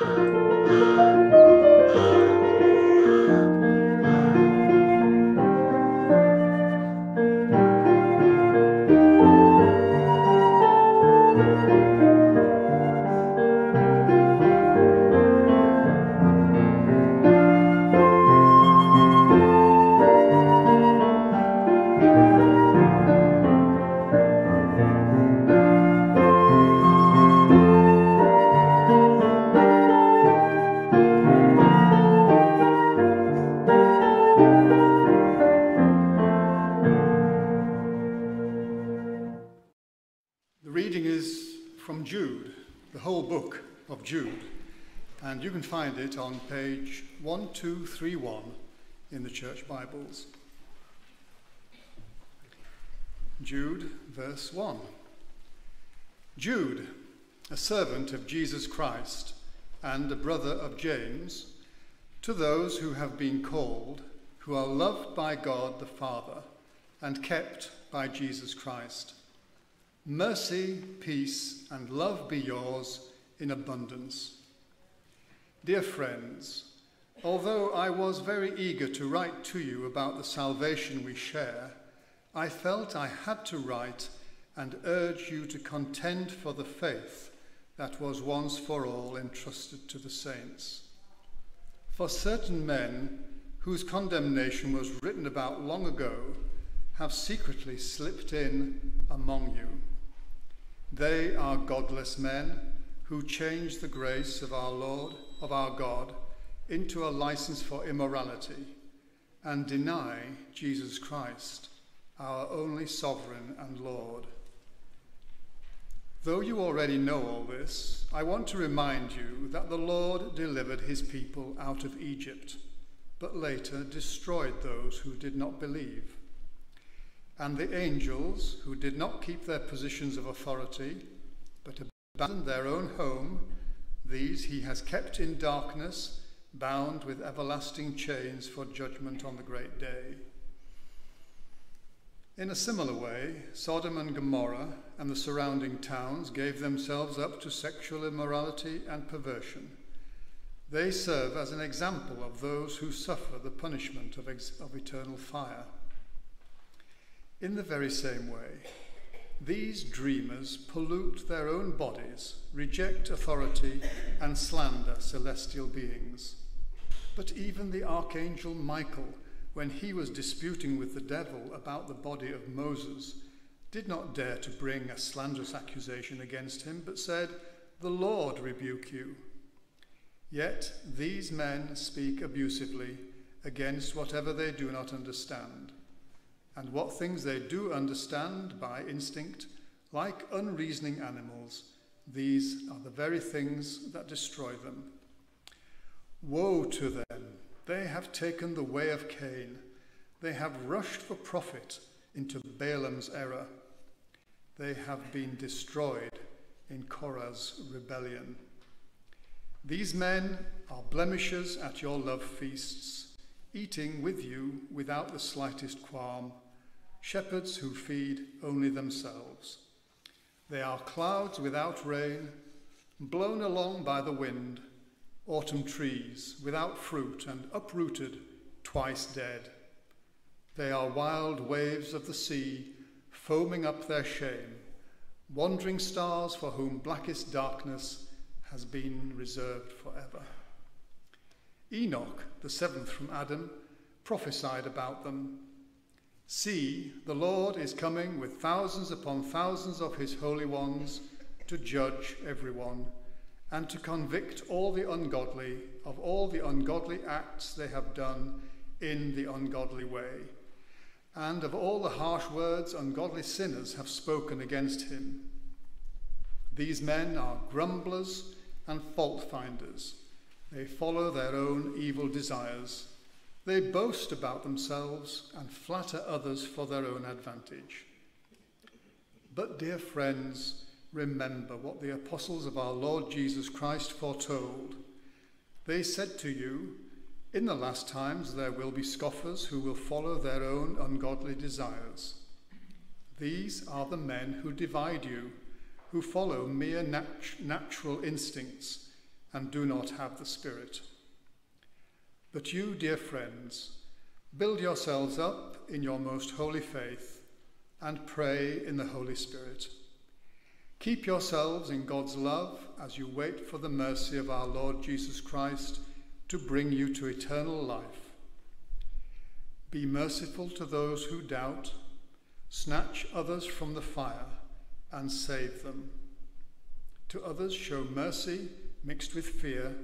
The Church Bibles. Jude, verse 1. Jude, a servant of Jesus Christ and a brother of James, to those who have been called, who are loved by God the Father and kept by Jesus Christ. Mercy, peace, and love be yours in abundance. Dear friends, although I was very eager to write to you about the salvation we share, I felt I had to write and urge you to contend for the faith that was once for all entrusted to the saints. For certain men whose condemnation was written about long ago have secretly slipped in among you. They are godless men who change the grace of our Lord, of our God, into a license for immorality and deny Jesus Christ, our only sovereign and Lord. Though you already know all this, I want to remind you that the Lord delivered his people out of Egypt, but later destroyed those who did not believe. And the angels, who did not keep their positions of authority, but abandoned their own home, these he has kept in darkness, bound with everlasting chains for judgment on the great day. In a similar way, Sodom and Gomorrah and the surrounding towns gave themselves up to sexual immorality and perversion. They serve as an example of those who suffer the punishment of, of eternal fire. In the very same way, these dreamers pollute their own bodies, reject authority, and slander celestial beings. But even the archangel Michael, when he was disputing with the devil about the body of Moses, did not dare to bring a slanderous accusation against him, but said, The Lord rebuke you. Yet these men speak abusively against whatever they do not understand. And what things they do understand by instinct, like unreasoning animals, these are the very things that destroy them. Woe to them! They have taken the way of Cain. They have rushed for profit into Balaam's error. They have been destroyed in Korah's rebellion. These men are blemishes at your love feasts, eating with you without the slightest qualm, shepherds who feed only themselves. They are clouds without rain, blown along by the wind, autumn trees without fruit and uprooted, twice dead. They are wild waves of the sea, foaming up their shame, wandering stars for whom blackest darkness has been reserved forever. Enoch, the seventh from Adam, prophesied about them. See, the Lord is coming with thousands upon thousands of his holy ones to judge everyone and to convict all the ungodly of all the ungodly acts they have done in the ungodly way, and of all the harsh words ungodly sinners have spoken against him. These men are grumblers and fault finders. They follow their own evil desires. They boast about themselves and flatter others for their own advantage. But, dear friends, remember what the apostles of our Lord Jesus Christ foretold. They said to you, In the last times there will be scoffers who will follow their own ungodly desires. These are the men who divide you, who follow mere nat- natural instincts and do not have the Spirit. But you, dear friends, build yourselves up in your most holy faith and pray in the Holy Spirit. Keep yourselves in God's love as you wait for the mercy of our Lord Jesus Christ to bring you to eternal life. Be merciful to those who doubt, snatch others from the fire, and save them. To others, show mercy mixed with fear,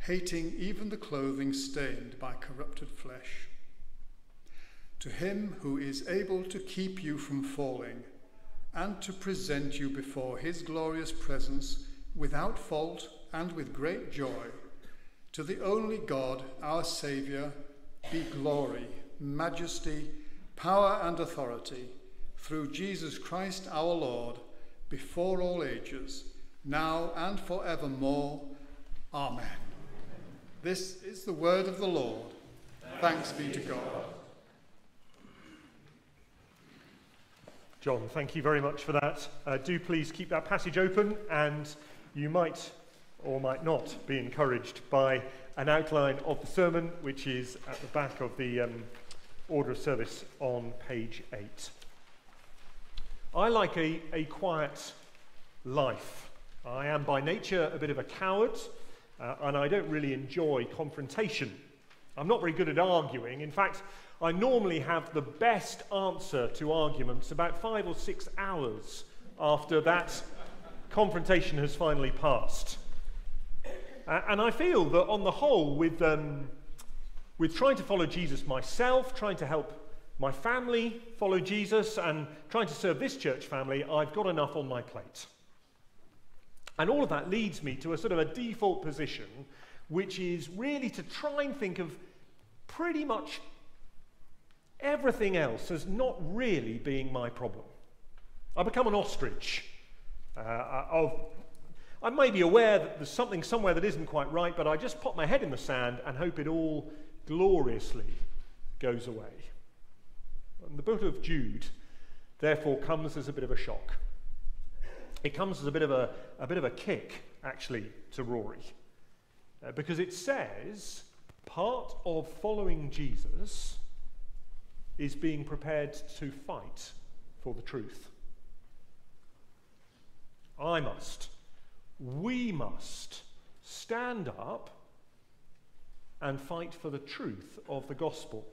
hating even the clothing stained by corrupted flesh. To him who is able to keep you from falling and to present you before his glorious presence without fault and with great joy, to the only God, our Saviour, be glory, majesty, power, and authority through Jesus Christ our Lord, before all ages now and forevermore. Amen. This is the word of the Lord. Thanks be to God. John, thank you very much for that. Uh, do please keep that passage open, and you might or might not be encouraged by an outline of the sermon, which is at the back of the um, order of service on page 8. I like a, a quiet life. I am by nature a bit of a coward, uh, and I don't really enjoy confrontation. I'm not very good at arguing. In fact, I normally have the best answer to arguments about five or six hours after that confrontation has finally passed. Uh, and I feel that on the whole, with, um, with trying to follow Jesus myself, trying to help my family follow Jesus, and trying to serve this church family, I've got enough on my plate. And all of that leads me to a sort of a default position, which is really to try and think of pretty much everything else as not really being my problem. I become an ostrich. Uh, of, I may be aware that there's something somewhere that isn't quite right, but I just pop my head in the sand and hope it all gloriously goes away. And the book of Jude, therefore, comes as a bit of a shock. It comes as a bit of a, a, bit of a kick, actually, to Rory. Uh, because it says part of following Jesus is being prepared to fight for the truth. I must, we must stand up and fight for the truth of the gospel.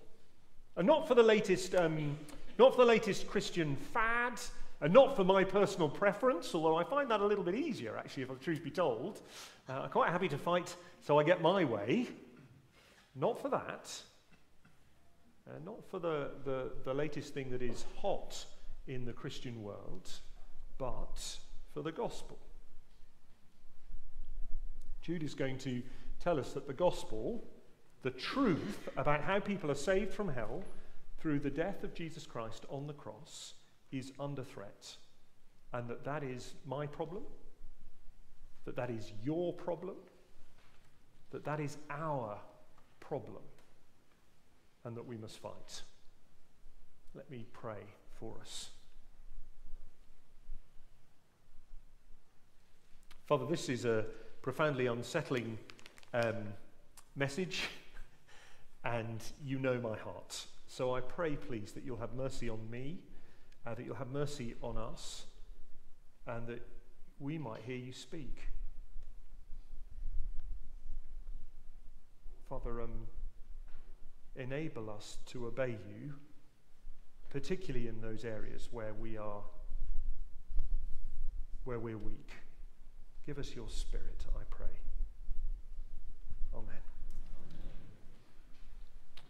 And not for the latest, um, not for the latest Christian fad, and not for my personal preference, although I find that a little bit easier, actually, if the truth be told. Uh, I'm quite happy to fight so I get my way. Not for that. Uh, not for the, the, the latest thing that is hot in the Christian world, but for the gospel. Jude is going to tell us that the gospel, the truth about how people are saved from hell through the death of Jesus Christ on the cross, is under threat, and that that is my problem, that that is your problem, that that is our problem, and that we must fight. Let me pray for us. Father, this is a profoundly unsettling um, message, and you know my heart. So I pray, please, that you'll have mercy on me uh, that you'll have mercy on us, and that we might hear you speak. Father, um, enable us to obey you, particularly in those areas where we are, where we're weak. Give us your spirit, I pray. Amen.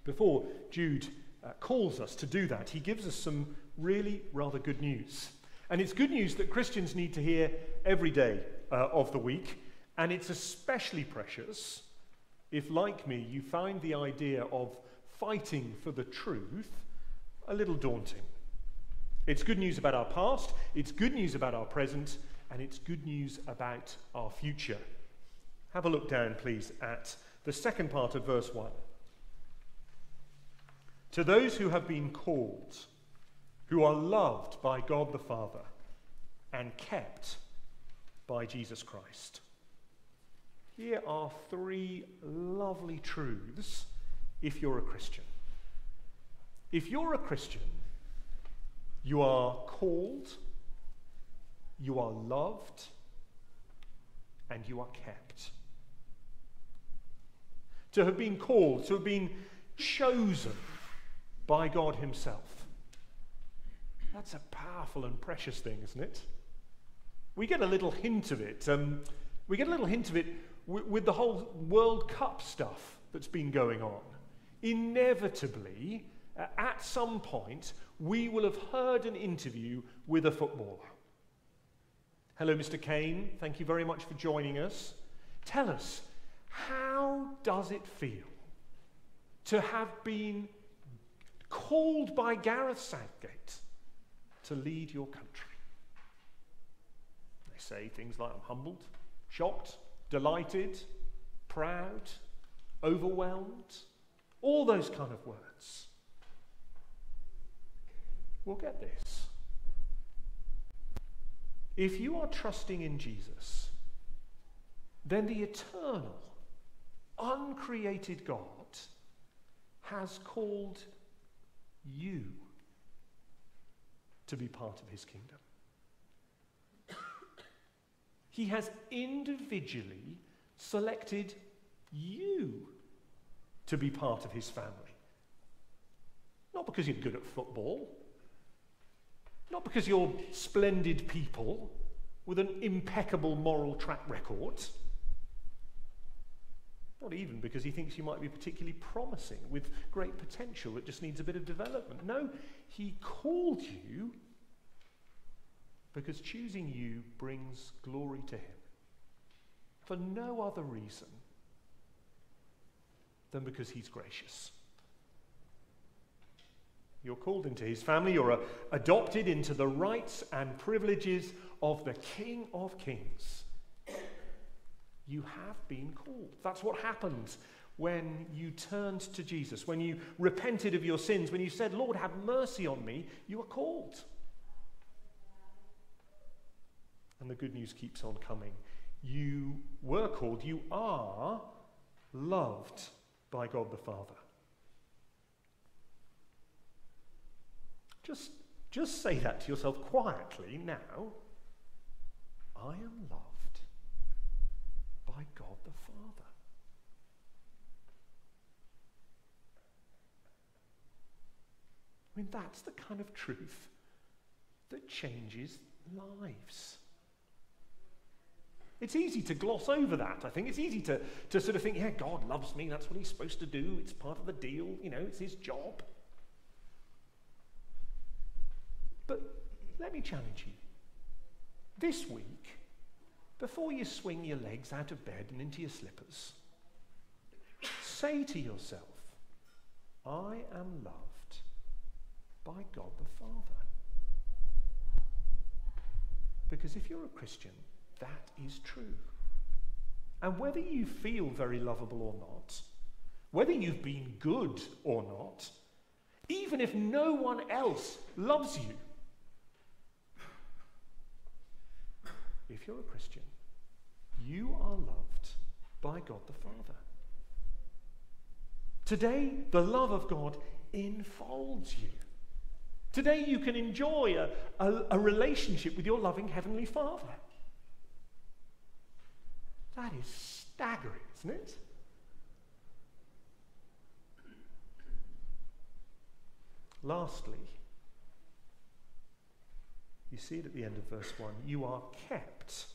Before Jude uh, calls us to do that, he gives us some really rather good news. And it's good news that Christians need to hear every day uh, of the week. And it's especially precious if, like me, you find the idea of fighting for the truth a little daunting. It's good news about our past, it's good news about our present, and it's good news about our future. Have a look down, please, at the second part of verse 1. To those who have been called, who are loved by God the Father and kept by Jesus Christ. Here are three lovely truths if you're a Christian. If you're a Christian, you are called, you are loved, and you are kept. To have been called, to have been chosen by God Himself. That's a powerful and precious thing, isn't it? We get a little hint of it. Um, we get a little hint of it w- with the whole World Cup stuff that's been going on. Inevitably, uh, at some point, we will have heard an interview with a footballer. Hello, Mr. Kane. Thank you very much for joining us. Tell us, how does it feel to have been called by Gareth Southgate to lead your country? They say things like, I'm humbled, shocked, delighted, proud, overwhelmed, all those kind of words. We'll get this. If you are trusting in Jesus, then the eternal, uncreated God has called you to be part of his kingdom. He has individually selected you to be part of his family. Not because you're good at football, not because you're splendid people with an impeccable moral track record, not even because he thinks you might be particularly promising with great potential that just needs a bit of development. No, he called you because choosing you brings glory to him for no other reason than because he's gracious. You're called into his family, you're uh, adopted into the rights and privileges of the King of Kings. You have been called. That's what happened when you turned to Jesus, when you repented of your sins, when you said, Lord, have mercy on me, you are called. And the good news keeps on coming. You were called, you are loved by God the Father. Just, just say that to yourself quietly now. I am loved by God the Father. I mean, that's the kind of truth that changes lives. It's easy to gloss over that, I think. It's easy to, to sort of think, yeah, God loves me, that's what he's supposed to do, it's part of the deal, you know, it's his job. But let me challenge you. This week, before you swing your legs out of bed and into your slippers, say to yourself, I am loved by God the Father. Because if you're a Christian, that is true. And whether you feel very lovable or not, whether you've been good or not, even if no one else loves you, if you're a Christian, you are loved by God the Father. Today, the love of God enfolds you. Today, you can enjoy a, a, a relationship with your loving Heavenly Father. That is staggering, isn't it? Lastly, you see it at the end of verse 1 you are kept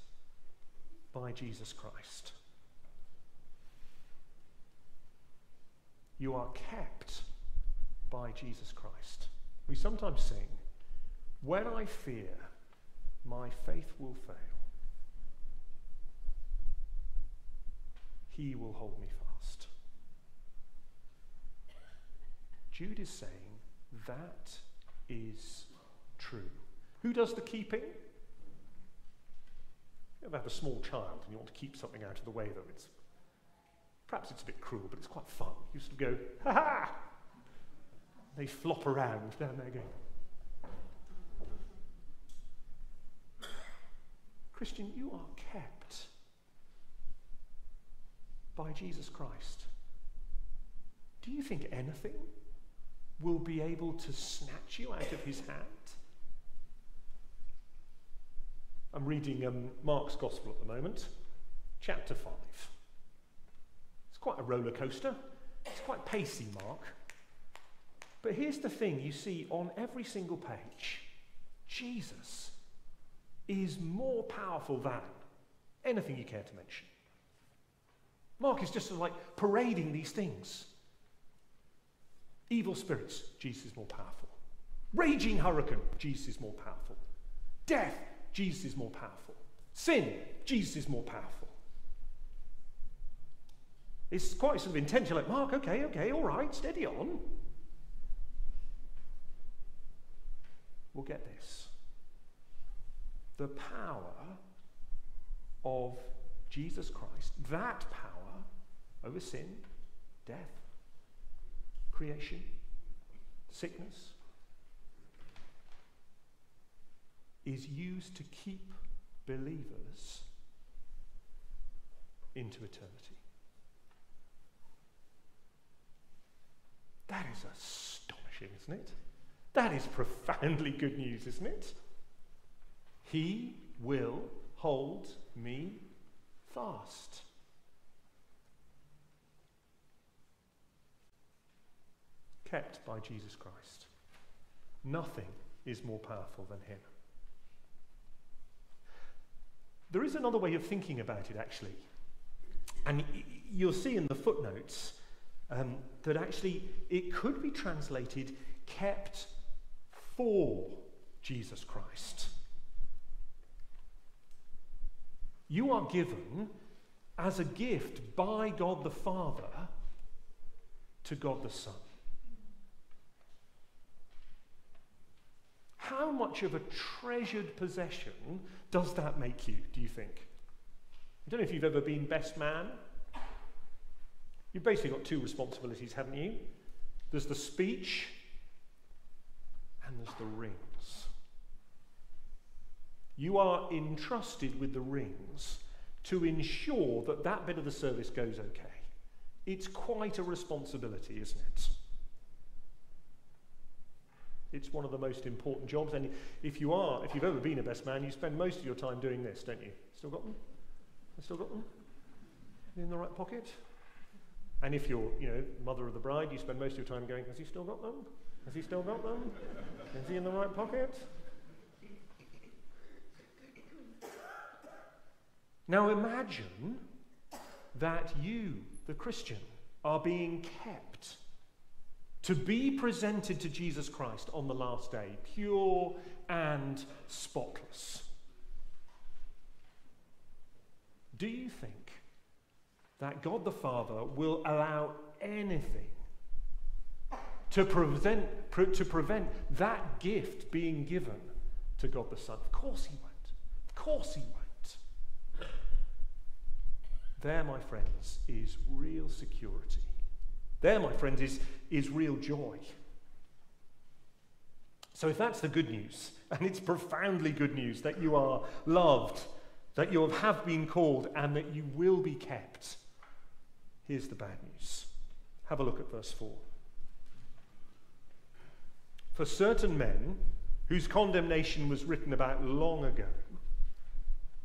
by Jesus Christ. You are kept by Jesus Christ. We sometimes sing, When I fear, my faith will fail. He will hold me fast. Jude is saying that is true. Who does the keeping? You ever have a small child and you want to keep something out of the way, though it's perhaps it's a bit cruel, but it's quite fun. You sort of go, ha ha! They flop around down there going. Christian, you are kept by Jesus Christ, do you think anything will be able to snatch you out of his hand? I'm reading um, Mark's Gospel at the moment, chapter 5. It's quite a roller coaster. It's quite pacey, Mark. But here's the thing you see on every single page Jesus is more powerful than anything you care to mention. Mark is just sort of like parading these things. Evil spirits, Jesus is more powerful. Raging hurricane, Jesus is more powerful. Death, Jesus is more powerful. Sin, Jesus is more powerful. It's quite sort of intense. You're like, Mark, okay, okay, all right, steady on. We'll get this. The power of Jesus Christ, that power over sin, death, creation, sickness, is used to keep believers into eternity. That is astonishing, isn't it? That is profoundly good news, isn't it? He will hold me fast. Kept by Jesus Christ. Nothing is more powerful than him. There is another way of thinking about it, actually. And you'll see in the footnotes um, that actually it could be translated kept for Jesus Christ. You are given as a gift by God the Father to God the Son. How much of a treasured possession does that make you, do you think? I don't know if you've ever been best man. You've basically got two responsibilities, haven't you? There's the speech and there's the rings. You are entrusted with the rings to ensure that that bit of the service goes okay. It's quite a responsibility, isn't it? It's one of the most important jobs. And if you are, if you've ever been a best man, you spend most of your time doing this, don't you? Still got them? Still got them? In the right pocket? And if you're, you know, mother of the bride, you spend most of your time going, has he still got them? Has he still got them? Is he in the right pocket? Now imagine that you, the Christian, are being kept to be presented to Jesus Christ on the last day, pure and spotless. Do you think that God the Father will allow anything to prevent, to prevent that gift being given to God the Son? Of course He won't. Of course He won't. There, my friends, is real security. There, my friends, is, is real joy. So, if that's the good news, and it's profoundly good news that you are loved, that you have been called, and that you will be kept, here's the bad news. Have a look at verse 4. For certain men, whose condemnation was written about long ago,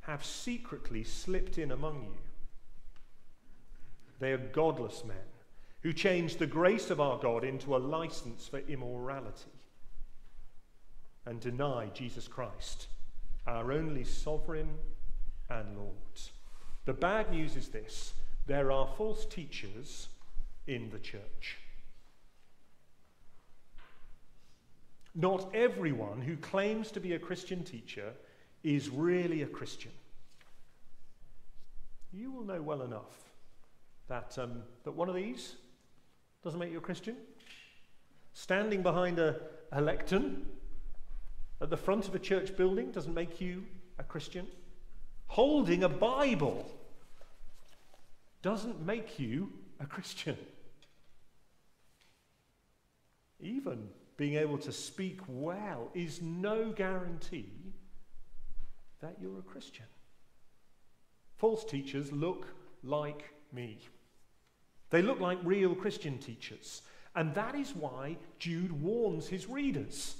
have secretly slipped in among you. They are godless men who changed the grace of our God into a license for immorality and deny Jesus Christ, our only sovereign and Lord. The bad news is this there are false teachers in the church. Not everyone who claims to be a Christian teacher is really a Christian. You will know well enough that, um, that one of these doesn't make you a Christian. Standing behind a, a lectern at the front of a church building doesn't make you a Christian. Holding a Bible doesn't make you a Christian. Even being able to speak well is no guarantee that you're a Christian. False teachers look like me. They look like real Christian teachers. And that is why Jude warns his readers.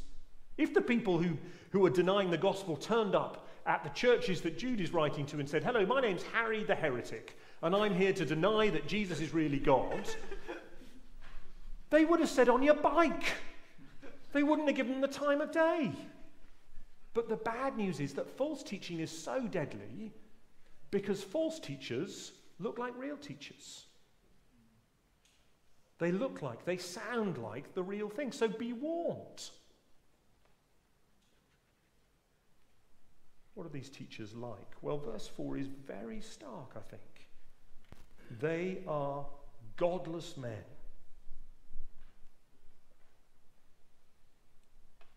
If the people who, who are denying the gospel turned up at the churches that Jude is writing to and said, Hello, my name's Harry the Heretic, and I'm here to deny that Jesus is really God, they would have said, On your bike. They wouldn't have given them the time of day. But the bad news is that false teaching is so deadly because false teachers look like real teachers. They look like, they sound like the real thing. So be warned. What are these teachers like? Well, verse 4 is very stark, I think. They are godless men.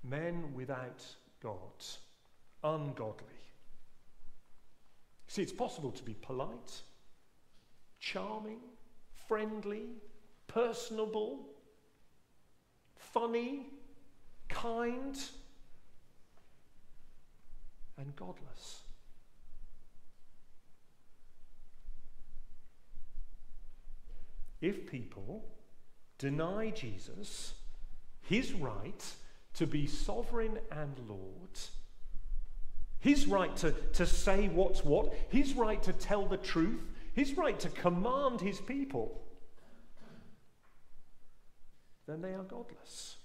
Men without God, ungodly. See, it's possible to be polite, charming, friendly, personable, funny, kind, and godless. If people deny Jesus his right to be sovereign and Lord, his right to, to say what's what, his right to tell the truth, his right to command his people, then they are godless.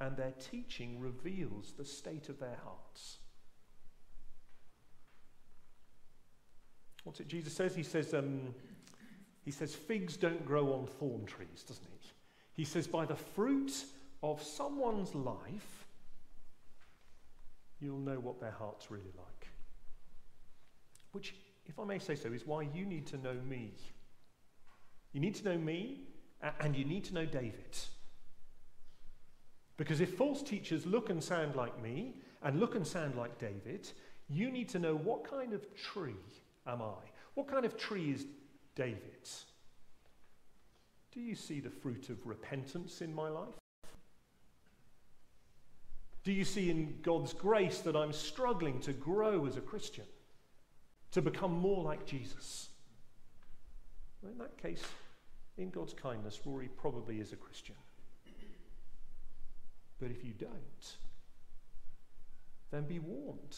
And their teaching reveals the state of their hearts. What's it Jesus says? He says, um, he says, figs don't grow on thorn trees, doesn't he? He says, by the fruit of someone's life, you'll know what their heart's really like. Which, if I may say so, is why you need to know me. You need to know me and you need to know David. Because if false teachers look and sound like me and look and sound like David, you need to know what kind of tree am I? What kind of tree is David? Do you see the fruit of repentance in my life? Do you see in God's grace that I'm struggling to grow as a Christian, to become more like Jesus? Well, in that case, in God's kindness, Rory probably is a Christian. But if you don't, then be warned.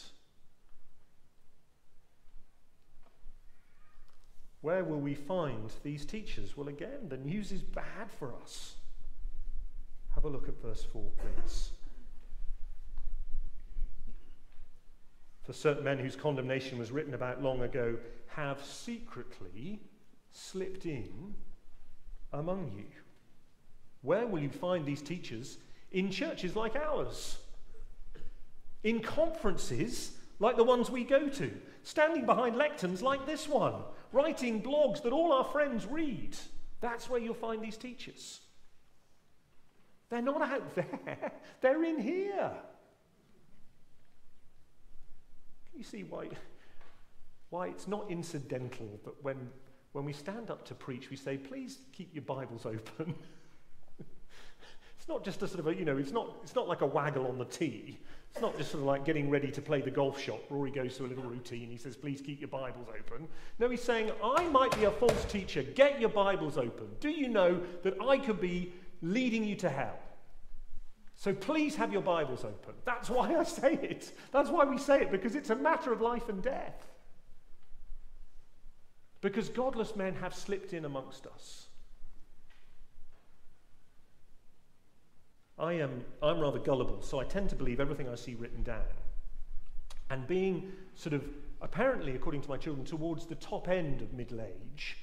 Where will we find these teachers? Well, again, the news is bad for us. Have a look at verse 4, please. For certain men whose condemnation was written about long ago have secretly slipped in among you. Where will you find these teachers? In churches like ours, in conferences like the ones we go to, standing behind lecterns like this one, writing blogs that all our friends read. That's where you'll find these teachers. They're not out there, they're in here. Can you see why, why it's not incidental that when when we stand up to preach, we say, please keep your Bibles open. it's not just a sort of a, you know, it's not, it's not like a waggle on the tee. It's not just sort of like getting ready to play the golf shot. Rory goes through a little routine. He says, please keep your Bibles open. No, he's saying, I might be a false teacher. Get your Bibles open. Do you know that I could be leading you to hell? So please have your Bibles open. That's why I say it. That's why we say it, because it's a matter of life and death. Because godless men have slipped in amongst us. I am I'm rather gullible, so I tend to believe everything I see written down. And being sort of apparently, according to my children, towards the top end of middle age,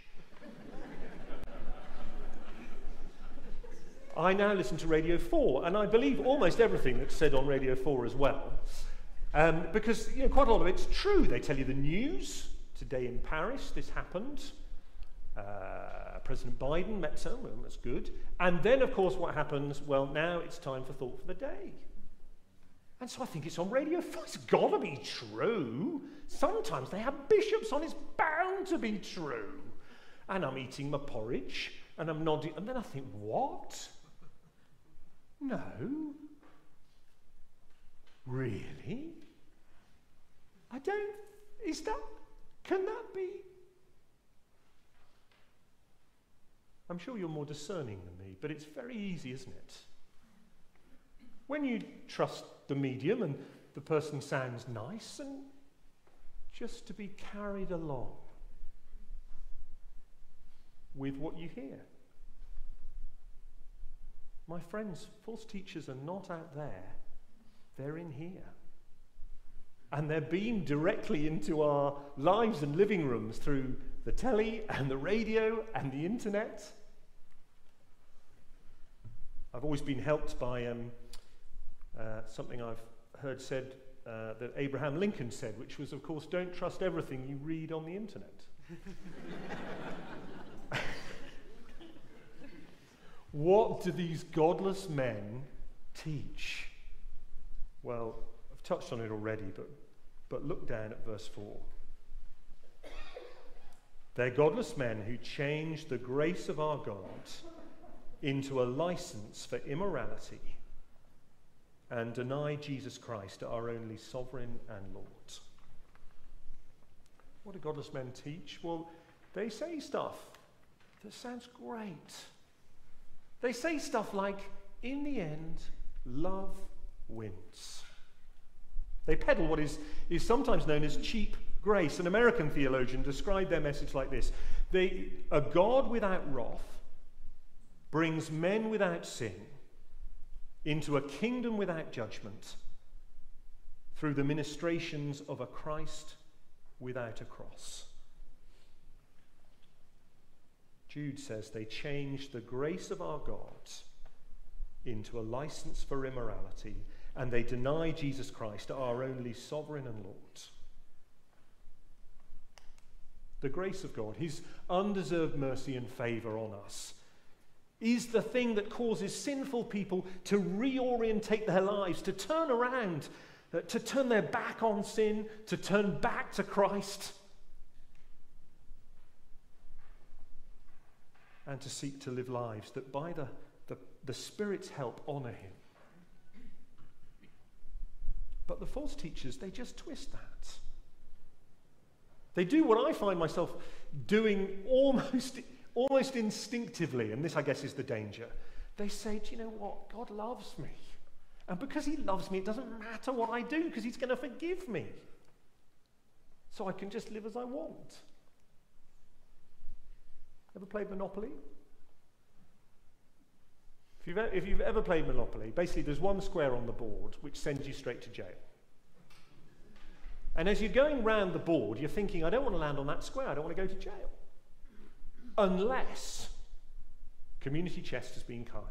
I now listen to Radio 4, and I believe almost everything that's said on Radio 4 as well. Um, because you know, quite a lot of it's true. They tell you the news, Today in Paris, this happened. Uh, President Biden met some, well, that's good. And then, of course, what happens? Well, now it's time for Thought for the Day. And so I think it's on radio. It's got to be true. Sometimes they have bishops on. It's bound to be true. And I'm eating my porridge and I'm nodding. And then I think, what? No. Really? I don't. Is that can that be? I'm sure you're more discerning than me, but it's very easy, isn't it? When you trust the medium and the person sounds nice, and just to be carried along with what you hear. My friends, false teachers are not out there, they're in here. And they're beamed directly into our lives and living rooms through the telly and the radio and the internet. I've always been helped by um, uh, something I've heard said uh, that Abraham Lincoln said, which was, of course, don't trust everything you read on the internet. what do these godless men teach? Well, I've touched on it already, but, but look down at verse 4. They're godless men who change the grace of our God into a license for immorality and deny Jesus Christ, our only sovereign and Lord. What do godless men teach? Well, they say stuff that sounds great. They say stuff like, in the end, love wins. They peddle what is, is sometimes known as cheap grace. An American theologian described their message like this they, A God without wrath brings men without sin into a kingdom without judgment through the ministrations of a Christ without a cross. Jude says they changed the grace of our God into a license for immorality and they deny Jesus Christ, our only sovereign and Lord. The grace of God, his undeserved mercy and favour on us, is the thing that causes sinful people to reorientate their lives, to turn around, uh, to turn their back on sin, to turn back to Christ, and to seek to live lives that by the, the, the Spirit's help honour Him. But the false teachers, they just twist that. They do what I find myself doing almost almost instinctively, and this, I guess, is the danger, they say, Do you know what? God loves me. And because He loves me, it doesn't matter what I do because He's going to forgive me. So I can just live as I want. Ever played Monopoly? If you've, if you've ever played Monopoly, basically there's one square on the board which sends you straight to jail. And as you're going round the board, you're thinking, I don't want to land on that square, I don't want to go to jail unless community chest has been kind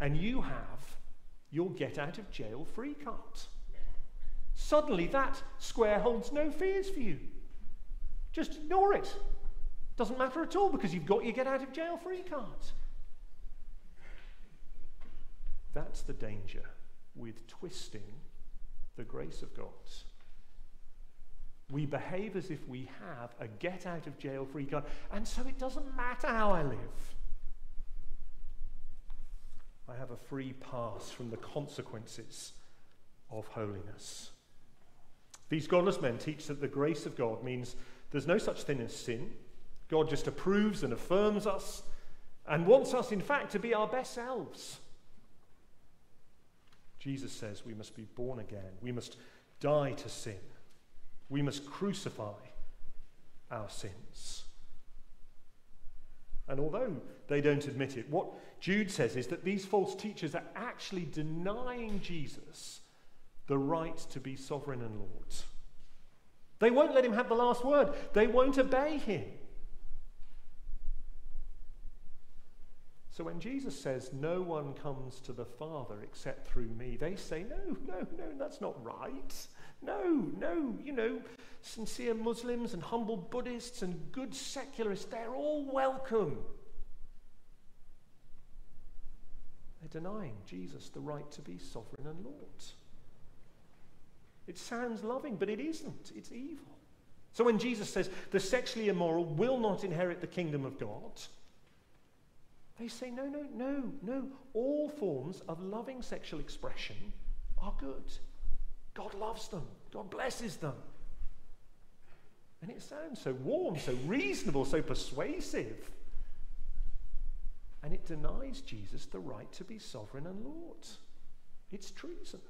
and you have your get out of jail free card. Suddenly that square holds no fears for you. Just ignore it. Doesn't matter at all because you've got your get out of jail free card. That's the danger with twisting the grace of God we behave as if we have a get out of jail free card, and so it doesn't matter how I live. I have a free pass from the consequences of holiness. These godless men teach that the grace of God means there's no such thing as sin. God just approves and affirms us and wants us, in fact, to be our best selves. Jesus says we must be born again, we must die to sin. We must crucify our sins. And although they don't admit it, what Jude says is that these false teachers are actually denying Jesus the right to be sovereign and Lord. They won't let him have the last word, they won't obey him. So when Jesus says, No one comes to the Father except through me, they say, No, no, no, that's not right. No, no, you know, sincere Muslims and humble Buddhists and good secularists, they're all welcome. They're denying Jesus the right to be sovereign and Lord. It sounds loving, but it isn't. It's evil. So when Jesus says the sexually immoral will not inherit the kingdom of God, they say, no, no, no, no. All forms of loving sexual expression are good. God loves them, God blesses them. And it sounds so warm, so reasonable, so persuasive. and it denies Jesus the right to be sovereign and Lord. It's treason.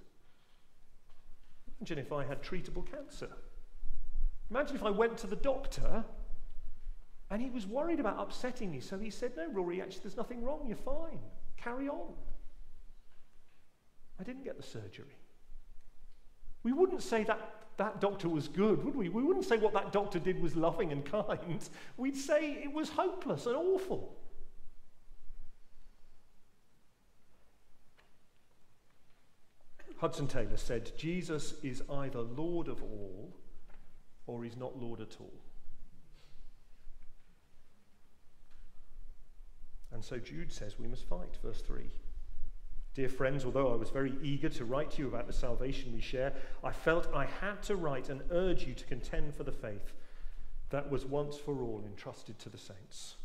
Imagine if I had treatable cancer. Imagine if I went to the doctor and he was worried about upsetting me, so he said, No, Rory, actually, there's nothing wrong. You're fine. Carry on. I didn't get the surgery. We wouldn't say that that doctor was good, would we? We wouldn't say what that doctor did was loving and kind. We'd say it was hopeless and awful. Hudson Taylor said, Jesus is either Lord of all or he's not Lord at all. And so Jude says we must fight, verse 3. Dear friends, although I was very eager to write to you about the salvation we share, I felt I had to write and urge you to contend for the faith that was once for all entrusted to the saints.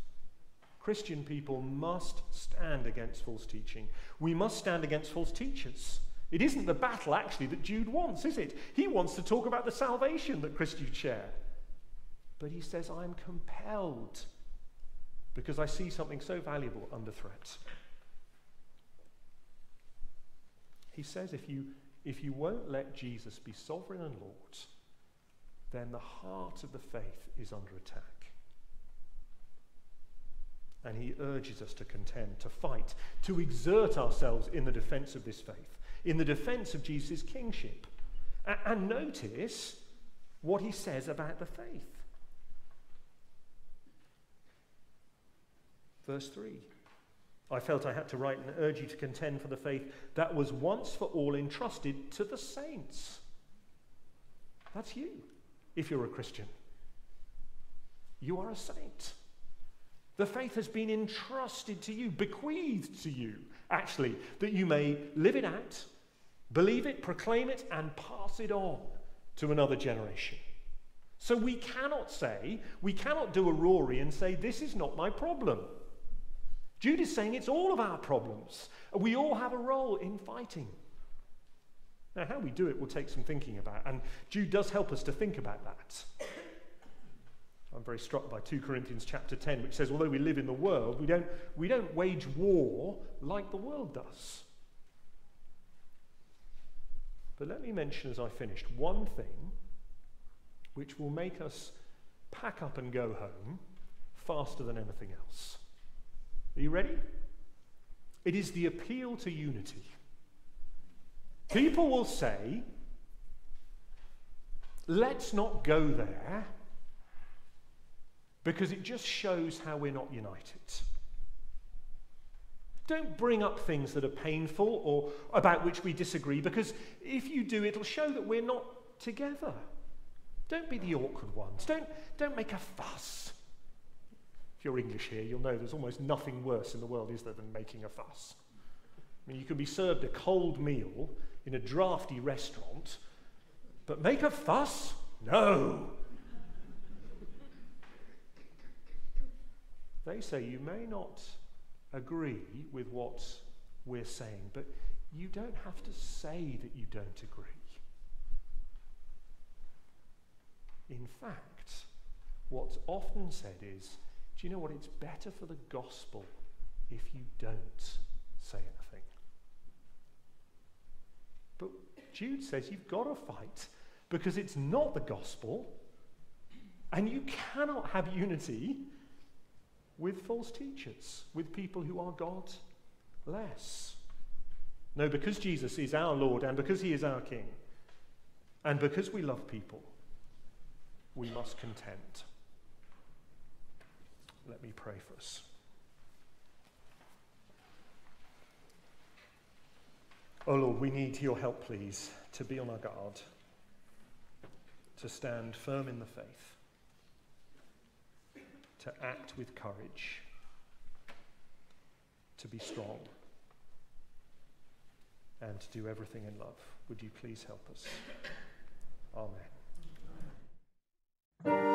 Christian people must stand against false teaching. We must stand against false teachers. It isn't the battle, actually, that Jude wants, is it? He wants to talk about the salvation that Christians share. But he says, I'm compelled because I see something so valuable under threat. He says, if you, if you won't let Jesus be sovereign and Lord, then the heart of the faith is under attack. And he urges us to contend, to fight, to exert ourselves in the defense of this faith in the defense of Jesus' kingship. and notice what he says about the faith. Verse 3 I felt I had to write and urge you to contend for the faith that was once for all entrusted to the saints. That's you, if you're a Christian. You are a saint. The faith has been entrusted to you, bequeathed to you, actually, that you may live it out Believe it, proclaim it, and pass it on to another generation. So we cannot say, we cannot do a Rory and say, This is not my problem. Jude is saying it's all of our problems. We all have a role in fighting. Now, how we do it will take some thinking about, and Jude does help us to think about that. I'm very struck by 2 Corinthians chapter 10, which says, although we live in the world, we don't, we don't wage war like the world does. But let me mention as I finished one thing which will make us pack up and go home faster than anything else. Are you ready? It is the appeal to unity. People will say, let's not go there because it just shows how we're not united. Don't bring up things that are painful or about which we disagree, because if you do, it'll show that we're not together. Don't be the awkward ones. Don't, don't make a fuss. You're English here, you'll know there's almost nothing worse in the world, is there, than making a fuss. I mean, you can be served a cold meal in a drafty restaurant, but make a fuss? No. They say you may not agree with what we're saying, but you don't have to say that you don't agree. In fact, what's often said is do you know what? It's better for the gospel if you don't say anything. But Jude says you've got to fight because it's not the gospel, and you cannot have unity with false teachers, with people who are God less. No, because Jesus is our Lord and because he is our King, and because we love people, we must contend. Let me pray for us. Oh Lord, we need your help, please, to be on our guard, to stand firm in the faith to act with courage, to be strong, and to do everything in love. Would you please help us? Amen.